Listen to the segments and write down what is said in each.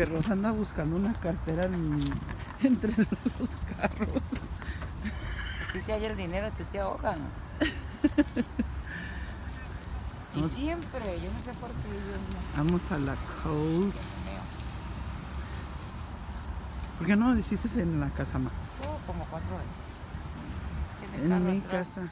Que Rosa anda buscando una cartera en- entre los carros. Si hay el dinero, tú te ahogas. y siempre, yo no sé por qué yo no. Vamos a la Coast. ¿Por qué no lo hiciste en la casa, ma? Oh, como cuatro. Tiene En mi atrás. casa.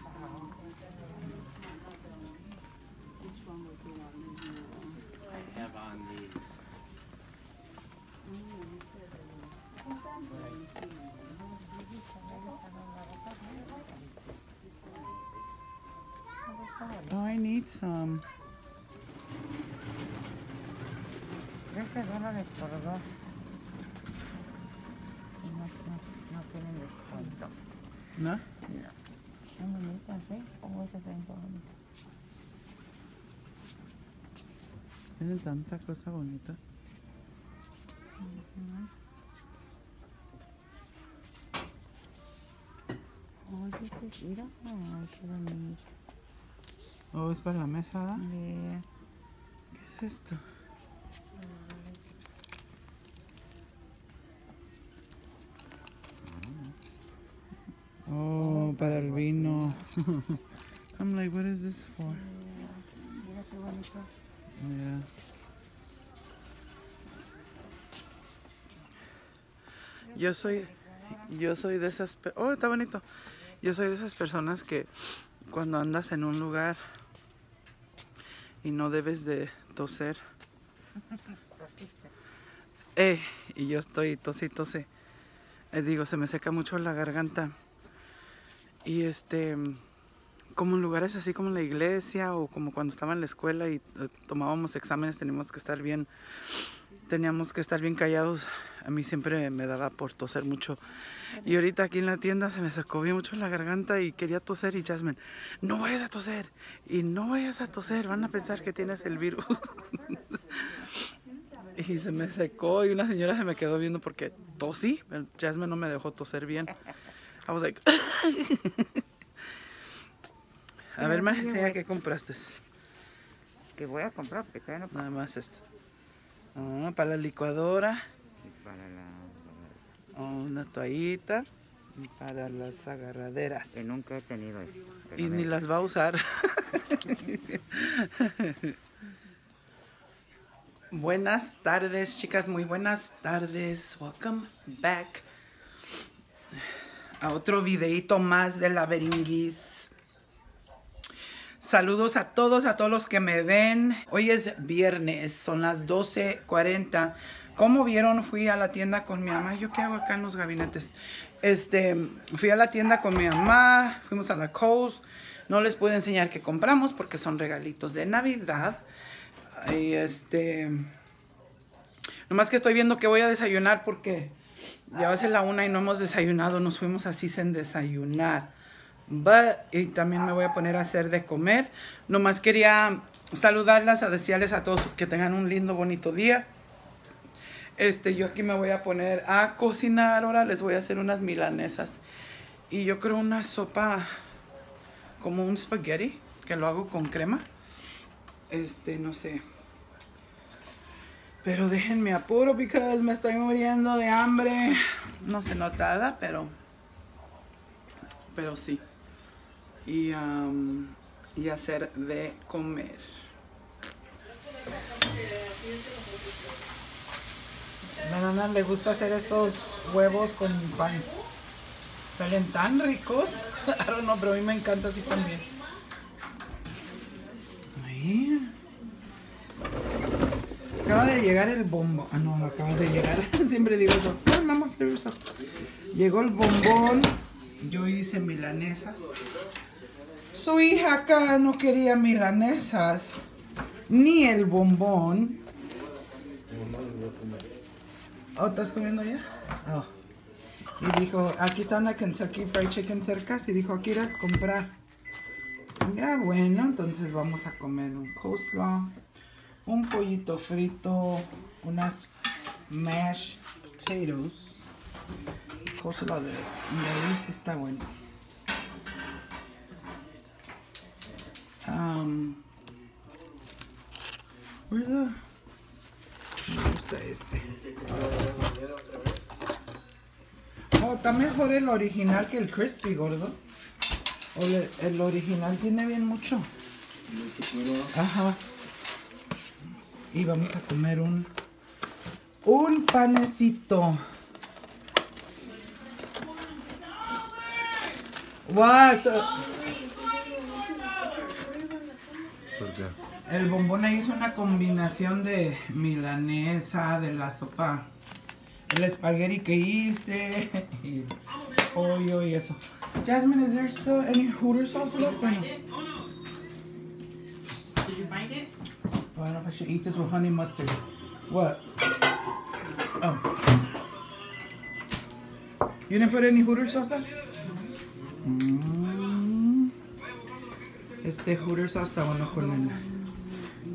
Los Sacks. sacks. have on these. Oh, I need some. Trece dólares por dos. No, no, no tienen descuento. ¿No? No. Son bonitas, ¿eh? Como esas ven bonitas. Tienen tanta cosa bonita. Oye, pues mira. Ay, qué bonito. Oh, es para la mesa, ¿verdad? Yeah. ¿Qué es esto? Oh, para el vino. I'm like, what is this for? Mira qué bonito. Yeah. Yo soy, yo soy de esas, oh, está bonito. Yo soy de esas personas que cuando andas en un lugar y no debes de toser, eh, y yo estoy tose y tose, eh, digo, se me seca mucho la garganta. Y este, como en lugares así como la iglesia o como cuando estaba en la escuela y eh, tomábamos exámenes, teníamos que estar bien, teníamos que estar bien callados. A mí siempre me daba por toser mucho. Y ahorita aquí en la tienda se me sacó bien mucho la garganta y quería toser y Jasmine, no vayas a toser y no vayas a toser, van a pensar que tienes el virus. y se me secó y una señora se me quedó viendo porque tosí, Jasmine no me dejó toser bien. I was like, a ver, más enseña qué compraste. Que voy a comprar, porque todavía no Nada más esto. Ah, para la licuadora, para la... ah, una toallita para las agarraderas. Que nunca he tenido Y ni las va a usar. buenas tardes, chicas, muy buenas tardes. Welcome back a otro videito más de la Beringuis. Saludos a todos, a todos los que me ven. Hoy es viernes, son las 12.40. Como vieron, fui a la tienda con mi mamá. ¿Yo qué hago acá en los gabinetes? Este, fui a la tienda con mi mamá, fuimos a la Coast. No les puedo enseñar qué compramos porque son regalitos de Navidad. Y este, nomás que estoy viendo que voy a desayunar porque ya va a ser la una y no hemos desayunado. Nos fuimos así sin desayunar. But, y también me voy a poner a hacer de comer. Nomás quería saludarlas, a desearles a todos que tengan un lindo, bonito día. Este, yo aquí me voy a poner a cocinar. Ahora les voy a hacer unas milanesas. Y yo creo una sopa como un spaghetti, que lo hago con crema. Este, no sé. Pero déjenme apuro porque me estoy muriendo de hambre. No se nota nada, pero pero sí. Y, am, y hacer de comer. A nana le gusta hacer estos huevos con pan. Salen tan ricos. Don't know, pero a mí me encanta así también. Acaba de llegar el bombo. Ah, no, no acaba de llegar. Siempre digo eso. Mamá, se. Llegó el bombón. Yo hice milanesas. Su hija acá no quería milanesas. Ni el bombón. ¿Oh, estás comiendo ya? Oh. Y dijo, aquí está una Kentucky Fried Chicken cerca. Y dijo, aquí ir comprar. Ya bueno, entonces vamos a comer un coleslaw, un pollito frito, unas mashed potatoes Coleslaw de, sí está bueno. Um, the... Gusta este. Oh, está mejor el original que el crispy, gordo. O el original tiene bien mucho. Ajá. Y vamos a comer un un panecito. ¿Por qué? El bombón ahí hizo una combinación de milanesa, de la sopa, el espagueti que hice, y pollo y eso. Jasmine, is there still any Hooter sauce left? Did you find it? I don't know if I should eat this with honey mustard. What? Oh. You didn't put any Hooter sauce there? Mm. Este Hooter sauce está bueno con el,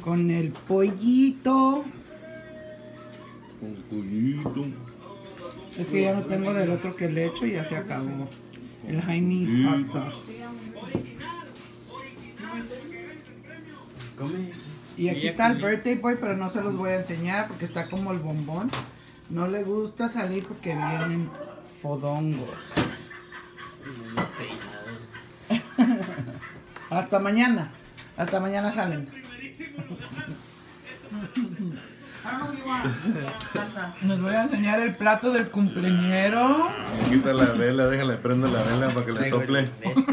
con el pollito. Un pollito. Es que ya no tengo del otro que le echo y ya se acabó. El Chinese hot sauce. Come. Y aquí está el birthday boy, pero no se los voy a enseñar porque está como el bombón. No le gusta salir porque vienen fodongos. Hasta mañana. Hasta mañana salen. Les voy a enseñar el plato del cumpleañero. Quita la vela, déjale prendo la vela para que le sople. Este.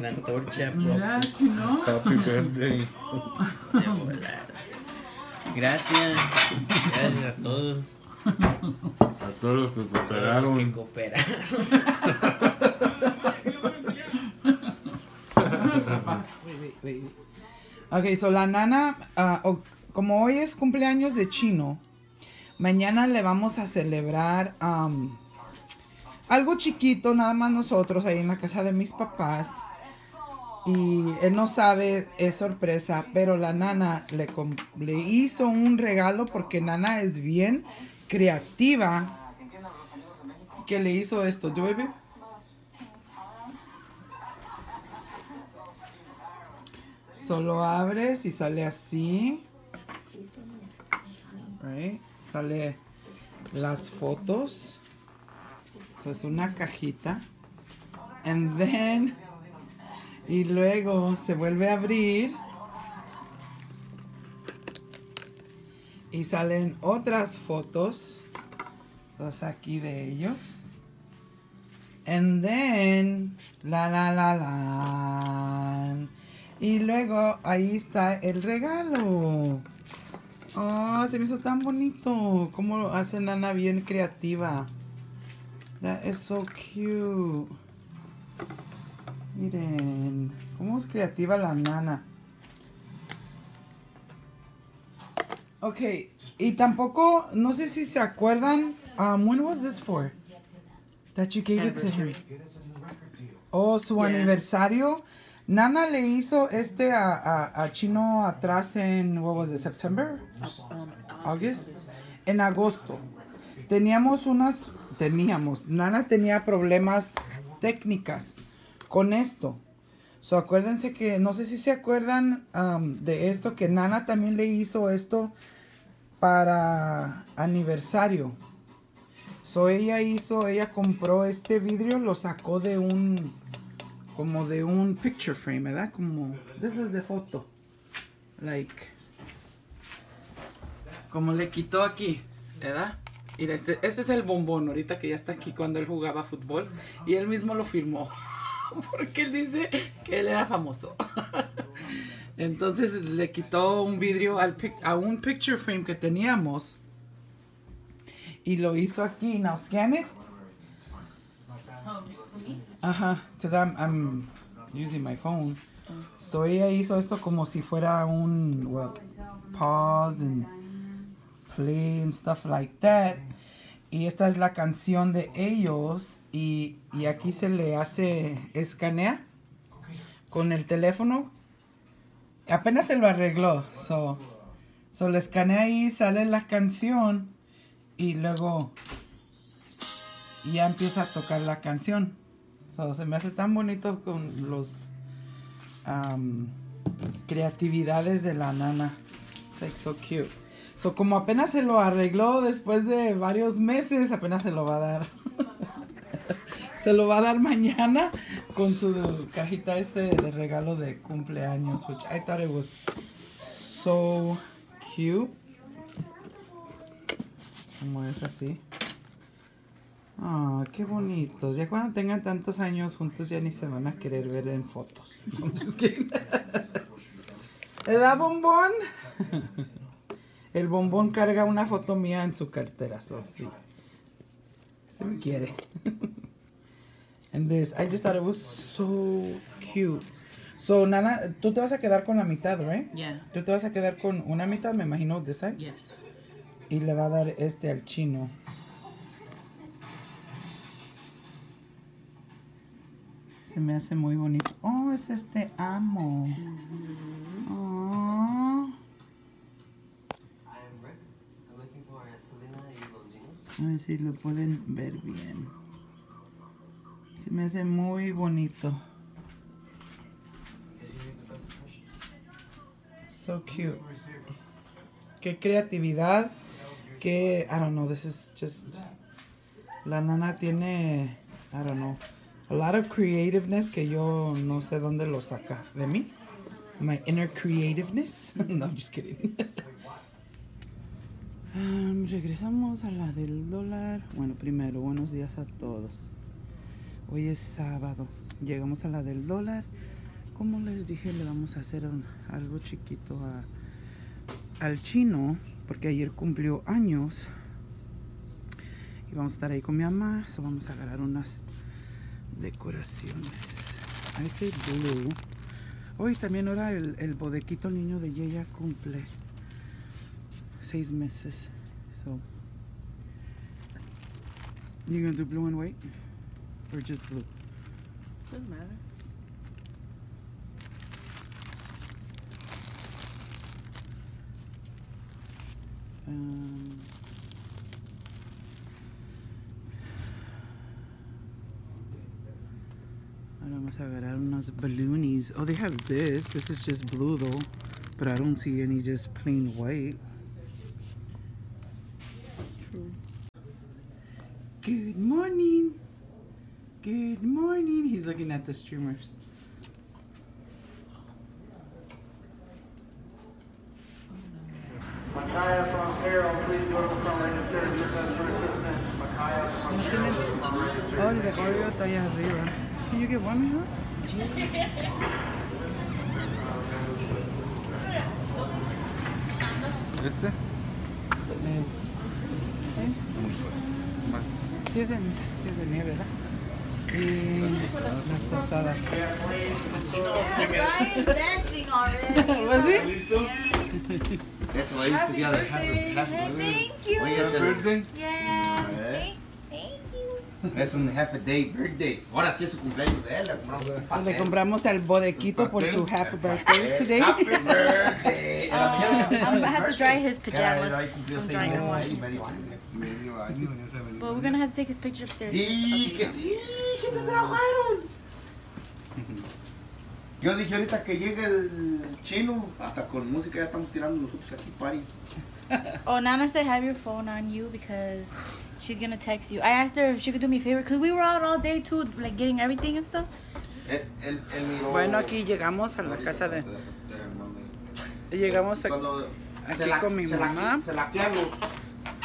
La, antorcha. Mira, aquí no. Happy birthday. Gracias. Gracias a todos. A todos los que a todos los que cooperaron. cooperaron. Ok, so la nana, o- como hoy es cumpleaños de chino, mañana le vamos a celebrar am, algo chiquito, nada más nosotros, ahí en la casa de mis papás. Y él no sabe, es sorpresa, pero la nana le, le hizo un regalo porque nana es bien creativa. Que le hizo esto, ¿Do baby? Solo abres y sale así. Right? Sale las fotos. So es una cajita. And then. Y luego se vuelve a abrir. Y salen otras fotos. Dos aquí de ellos. And then. La la la la. Y luego ahí está el regalo. Oh, se me hizo tan bonito. Cómo lo hace Nana bien creativa. That is so cute. Miren, cómo es creativa la nana. Ok, y tampoco, no sé si se acuerdan, um, when was this for? That you gave it to him. Oh, su Yeah. aniversario. Nana le hizo este a, a, a Chino atrás en, what was September? August? En agosto. Teníamos unas, teníamos, Nana tenía problemas técnicas con esto. So, acuérdense que, no sé si se acuerdan um, de esto, que Nana también le hizo esto para aniversario. So, ella hizo, ella compró este vidrio, lo sacó de un, como de un picture frame, ¿verdad? Como, de esas de foto. Like, como le quitó aquí, ¿verdad? Mira, este, este es el bombón, ahorita que ya está aquí cuando él jugaba fútbol. Y él mismo lo firmó. Porque él dice que él era famoso. Entonces le quitó un vidrio a un picture frame que teníamos. Y lo hizo aquí. Now scan it. Ajá, because I'm, I'm using my phone. So ella hizo esto como si fuera un pause and play and stuff like that. Y esta es la canción de ellos. Y, y aquí se le hace escanea con el teléfono. Apenas se lo arregló. So, so le escanea ahí, sale la canción. y luego ya empieza a tocar la canción. So, se me hace tan bonito con los am, creatividades de la nana. So cute. So, como apenas se lo arregló después de varios meses, apenas se lo va a dar. se lo va a dar mañana con su cajita este de regalo de cumpleaños, which I thought it was so cute. Como es así. Ah, qué bonitos. Ya cuando tengan tantos años juntos ya ni se van a querer ver en fotos. I'm just kidding. ¿Le da bombón? El bombón carga una foto mía en su cartera, so sí. Se me quiere. And this, I just thought it was so cute. So, Nana, tú te vas a quedar con la mitad, right? Yeah. Tú te vas a quedar con una mitad, me imagino, de esa. Yes. Y le va a dar este al chino. Se me hace muy bonito. Oh, es este amo. Oh. Niños. A ver si lo pueden ver bien. Se me hace muy bonito. So cute. Qué creatividad. Qué, I don't know, this is just. La nana tiene, I don't know, a lot of creativeness que yo no sé dónde lo saca. ¿De mí? My inner creativeness. no, I'm just kidding. Um, regresamos a la del dólar. Bueno, primero, buenos días a todos. Hoy es sábado. Llegamos a la del dólar. Como les dije, le vamos a hacer un- algo chiquito a, al chino, porque ayer cumplió años. Y vamos a estar ahí con mi mamá. So vamos a agarrar unas decoraciones. I say blue. Hoy también ahora el, el bodequito niño de Yeya cumple seis meses. So, you gonna do blue and white, or just blue? Doesn't matter. Um, ahora vamos a agarrar unos balloonies. Oh, they have this. This is just blue though, but I don't see any just plain white. Good morning. Good morning. He's looking at the streamers. ¿Este? Eh, ¿eh? Sí, es de, sí es de nieve, ¿verdad? Y las tostadas. That's why I used to Thank you. Birthday? Es un half a day birthday. Ahora sí es su cumpleaños de él. Le compramos Pues pastel. le compramos al bodequito por su half birthday today. Happy birthday. Que Um, I'm gonna have to dry his Que pajamas. I'm drying them off. But we're gonna have to take his picture upstairs. ¿Y qué te trajeron? Yo dije ahorita que llegue el chino, hasta con música ya estamos tirando nosotros aquí party. Oh, Nana said have your phone on you because she's gonna text you. I asked her if she could do me a favor because we were out all day too, like getting everything and stuff. Bueno, aquí llegamos a la casa de... Llegamos a- aquí con mi mamá. se laquean los...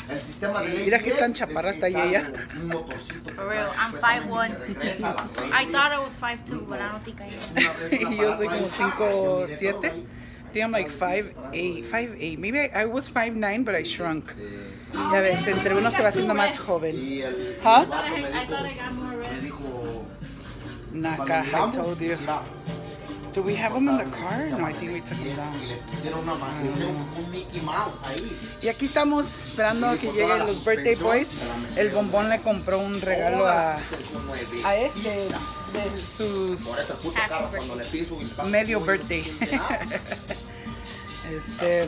El sistema de Mira qué tan chaparra es está ella. algo, Un motorcito. que For real, I'm supuestamente 5'1". que regresa a las seis. I thought I was 5'2", but I don't think I am. Una vez una Y yo soy como 5'7". yo miré todo ahí. I think I'm like 5'8", 5'8". Maybe I, I was 5'9", but I shrunk. Ya ves, entre uno se va haciendo más joven. dijo, Naka, I told you. Do we have them in the car? No, I think we took them down. Y aquí estamos esperando a que lleguen los birthday boys. El bombón le compró un regalo a, a este de sus pasa medio birthday. Este,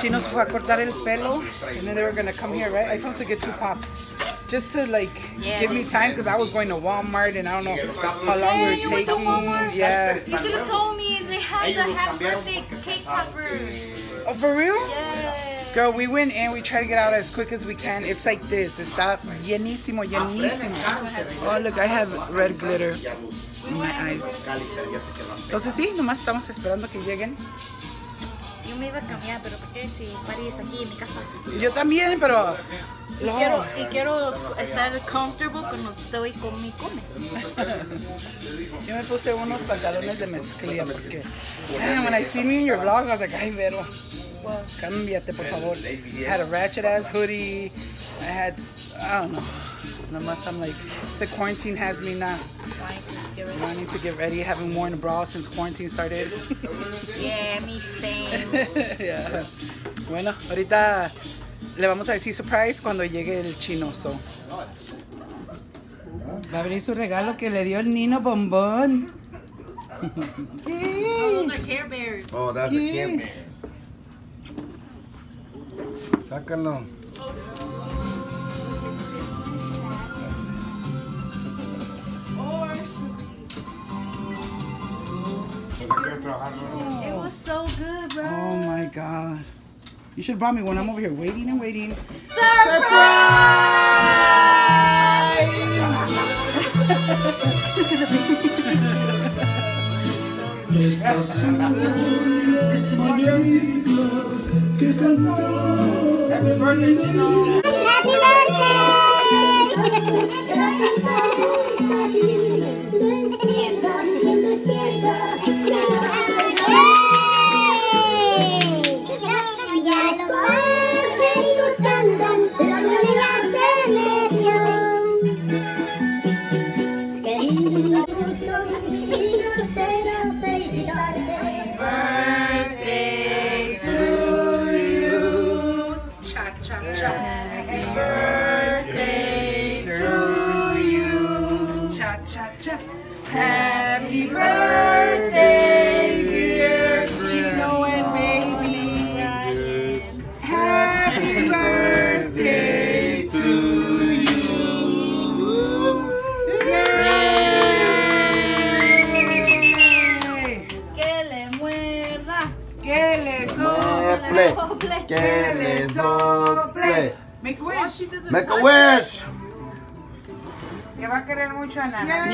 Chino se fue a cortar el pelo, and then they were gonna come here, right? I told him to get two pops. Just to like Yeah. give me time because I was going to Walmart and I don't know how long Yeah, we you were went to taking. Walmart? Yeah. You should have told me they had the Ellos los happy birthday cake pensaban toppers. Oh, for real? Yeah. Girl, we went and we try to get out as quick as we can. It's like this. Está llenísimo, llenísimo. Oh, look, I have red glitter in my eyes. Entonces sí, nomás estamos esperando que lleguen. Yo me iba a cambiar, pero ¿por qué si Mari es aquí en mi casa? Yo también, pero... Y quiero, y quiero estar comfortable cuando estoy con mi come. Yo me puse unos pantalones de mezclilla porque man, when I seen you in your vlog, I was like, ay, Vero, cámbiate, por favor. I had a ratchet ass hoodie. I had, I don't know. Nomás I'm like, the quarantine has me not wanting to get ready. haven't worn a bra since quarantine started. Yeah, me same. Yeah. Bueno, ahorita le vamos a decir surprise cuando llegue el chino. So. Va a abrir su regalo que le dio el Nino Bombón. Oh, those are Care Bears. Oh, that's the the Sácalo. It was so good, bro. Oh my god. You should have brought me one. I'm over here waiting and waiting. Ya Make a wish. Que va a querer mucho a Nana.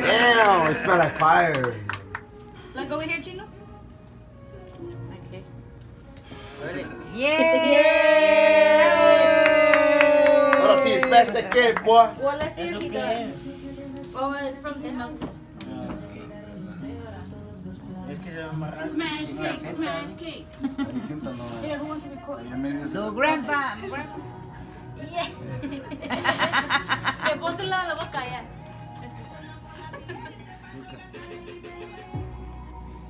Damn, it smells like fire. Look over here, Chino. Okay. Ahora sí, smash the cake, boy. Well, let's see if he does. Oh, it's from the melted. Smash cake, smash cake. Yeah, who wants to record? So grandpa. Yeah. Que póntela a la boca ya.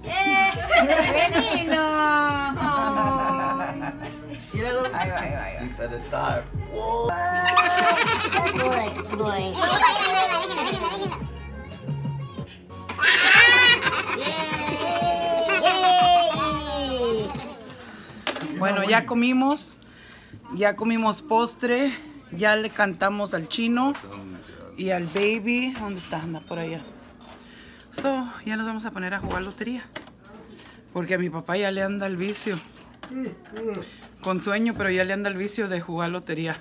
¡Eh! You better start. Bueno, ya comimos. Ya comimos postre. Ya le cantamos al chino y al baby. ¿Dónde está? Anda por allá. So, ya nos vamos a poner a jugar lotería. Porque a mi papá ya le anda el vicio. Con sueño, pero ya le anda el vicio de jugar lotería.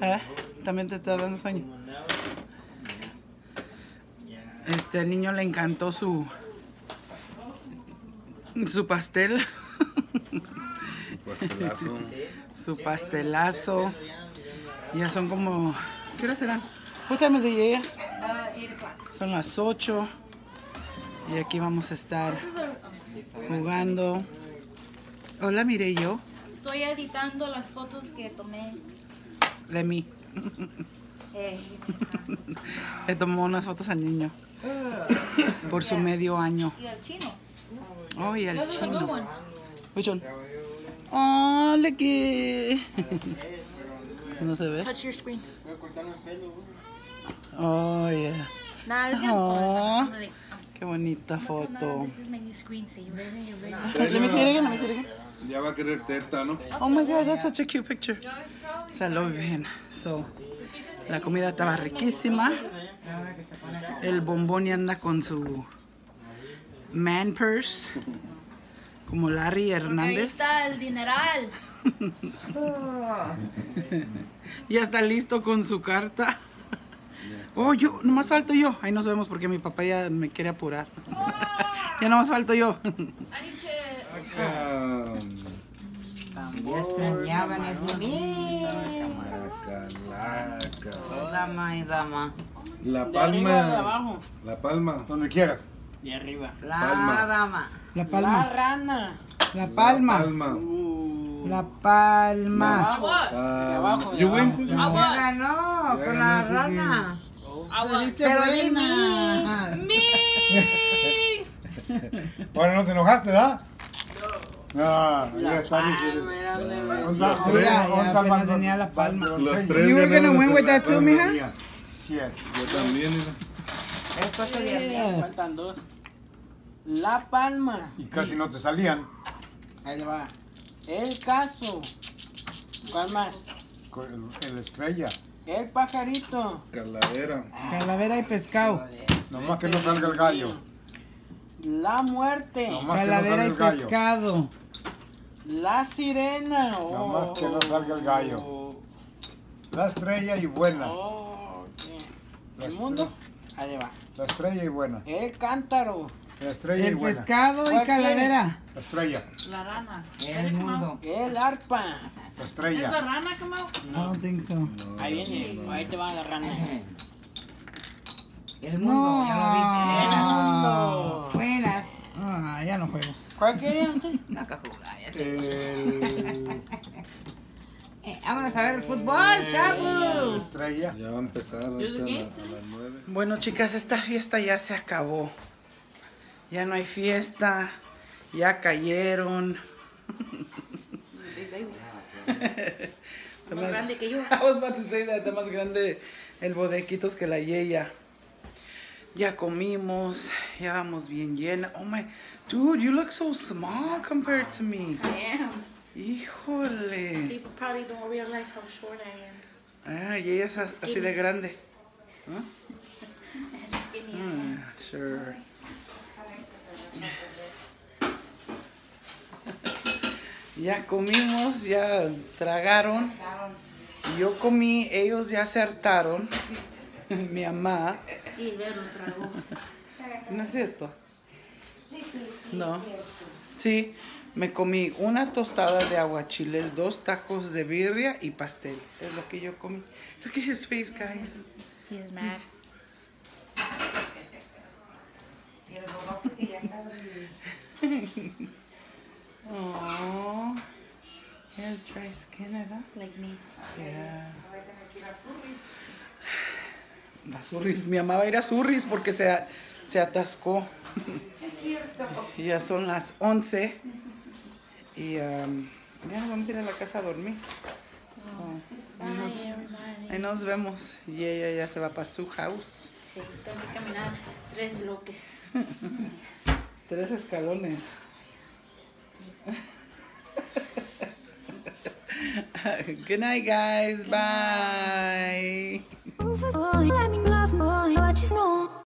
¿Eh? También te está dando sueño. Este niño le encantó su su pastel, Pastelazo. su pastelazo. Ya son como ¿qué hora serán? What time is it? Son las 8 y aquí vamos a estar jugando. Hola, mire yo, Estoy editando las fotos que tomé. de mí. Eh, Le tomó unas fotos al niño por su medio año. y al chino. Oh, y al chino. Which one? Oh, look it. No se ve. Touch your screen. Oh, yeah. I'm like, Qué bonita foto. This is my new screensaver. Let me see it again, let me see it again. Ya va a querer teta, ¿no? Oh my god, that's such a cute picture. Se lo bien. So, la comida estaba riquísima. El bombón ya anda con su man purse. Como Larry Ahí Hernández. está el dineral. Ya está listo con su carta. Oh, yo, nomás falto yo. Ahí nos vemos porque mi papá ya me quiere apurar. Ya nomás falto yo. Ah, Ya extrañaban ese. Macalaca. Dama y dama. La De de palma. abajo. La palma. Donde quieras. De arriba. La Palma. dama. La La palma. rana. La palma. Palma. La palma. Ah, abajo, de you win? abajo. Ya ganó Ya con ganó la rana. Se dice Pero di buena. Bueno, ¿no te enojaste, ¿verdad? No. ya está bien. ¿Dónde está- Mira, ya ¿dónde está el apenas balón? venía la palma. Balón, Los tres You were gonna win with that la too, palma. mija? Yo también. mira. Esto sería Faltan dos. La palma. Y casi no te salían. Ahí le va. El caso. ¿Cuál más? El, el estrella. El pajarito. Calavera. Calavera y pescado. Nomás que no salga el gallo. La muerte. Nomás que no Calavera salga y pescado. La sirena. Oh. Nomás que no salga el gallo. La estrella y buena. Oh, El mundo. Ahí va. La estrella y buena. El cántaro. La estrella El pescado y ¿Cuál calavera. La estrella. la rana. El mundo. El arpa. La estrella. I don't think so. Ahí viene. Ahí te va la rana. El mundo, ya lo vi. El mundo. Buenas. Ah, ya no juego. ¿Cuál querían? No que jugar, ya te- El- Eh, vámonos a ver el fútbol, La chavos. estrella. Ya va a empezar la- a las nueve. Bueno, chicas, esta fiesta ya se acabó. Ya no hay fiesta. Ya cayeron. Más grande que yo. I was about to say that, está más grande el bodequitos que la yeya. Ya comimos, ya vamos bien llena. Oh my, dude, you look so small compared to me. Damn. Híjole. People probably don't realize how short I am. Ah, y ella es as- así de grande. And skinny I am. Ah, sure. Ya comimos, ya tragaron. Yo comí, ellos ya se hartaron. Mi mamá. Y Vero tragó. ¿No es cierto? No. Sí, me comí una tostada de aguachiles, dos tacos de birria y pastel. Es lo que yo comí. Look at his face, guys. He's mad. Aww. He has dry skin, ¿verdad? Like me. Yeah. A Surris. Mi mamá va a ir a Surris porque se, se atascó. Es cierto. Ya son las 11 y um, ya vamos a ir a la casa a dormir. So, ahí, nos, Bye, everybody. ahí nos vemos y ella ya se va para su house. Sí, tengo que caminar tres bloques. Tres escalones. Good night, guys. Bye.